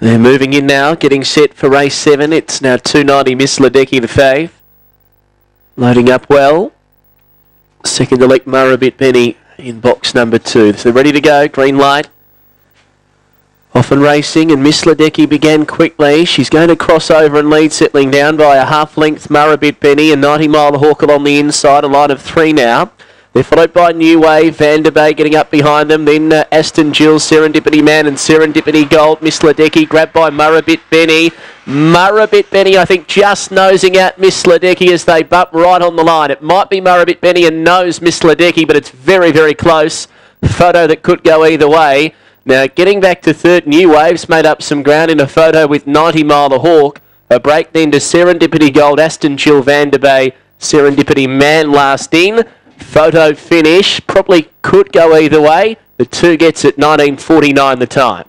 They're moving in now, getting set for race seven. It's now 290 Miss Ledecky the fave. Loading up well. Second elect Murrabit Benny in box number two. So ready to go, green light. Off and racing and Miss Ledecky began quickly. She's going to cross over and lead, settling down by a half length Murrabit Benny and 90 Mile the Hawk along the inside, a line of three now. They're followed by New Wave, Vanderbay getting up behind them. Then uh, Aston Jill, Serendipity Man and Serendipity Gold. Miss Ledecky grabbed by Murrabit Benny. Murrabit Benny, I think, just nosing out Miss Ledecky as they bump right on the line. It might be Murrabit Benny and nose Miss Ledecky, but it's very, very close. Photo that could go either way. Now, getting back to third, New Waves made up some ground in a photo with 90 Mile the Hawk. A break then to Serendipity Gold, Aston Jill, Vanderbay, Serendipity Man last in. Photo finish probably could go either way. The two gets at 19.49 the time.